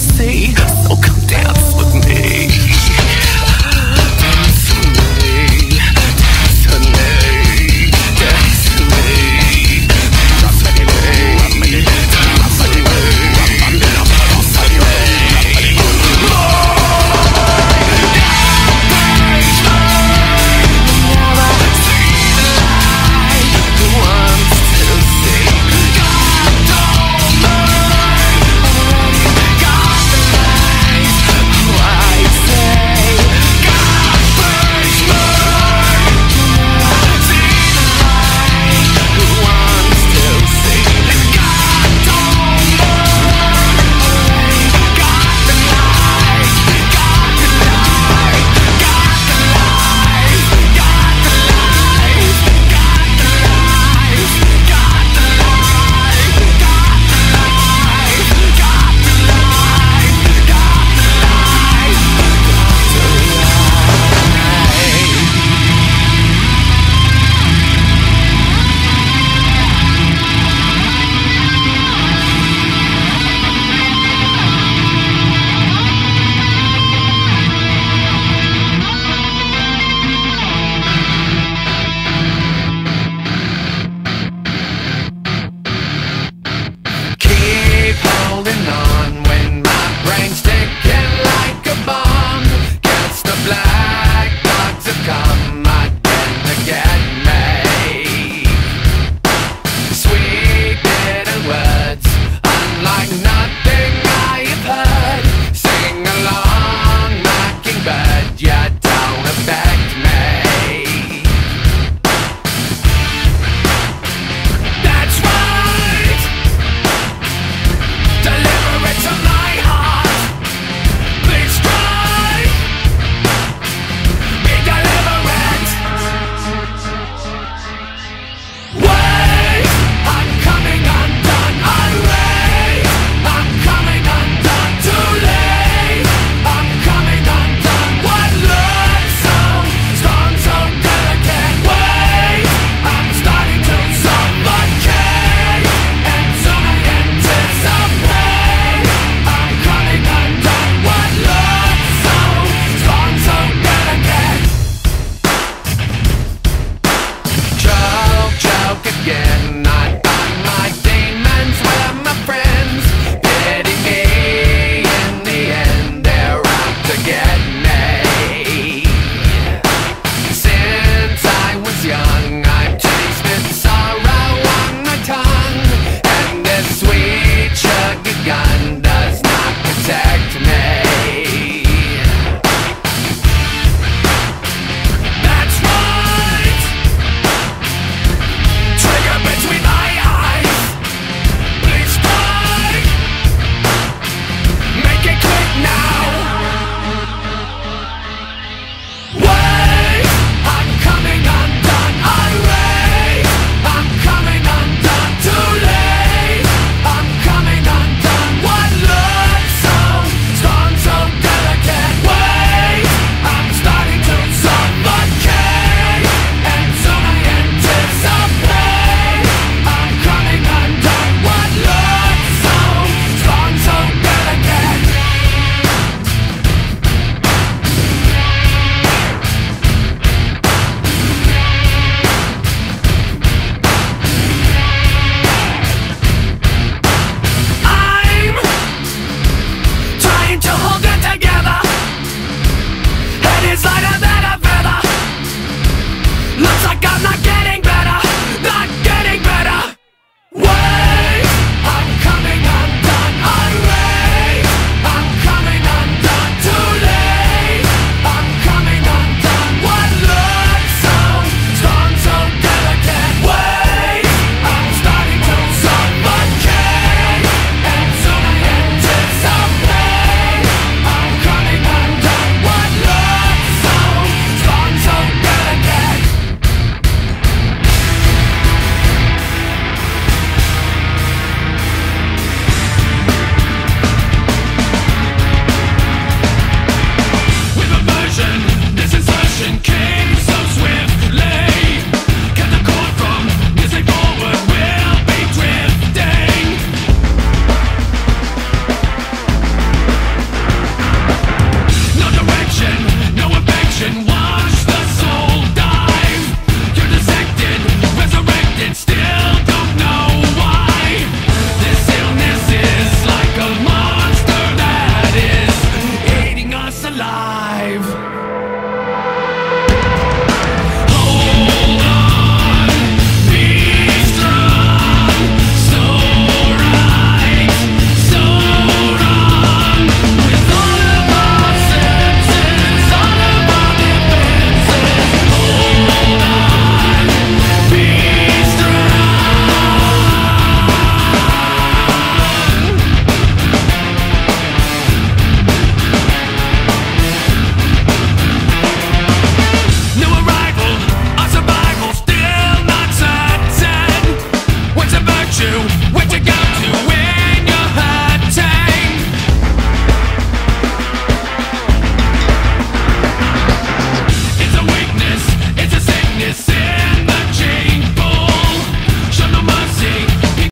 pussy. So come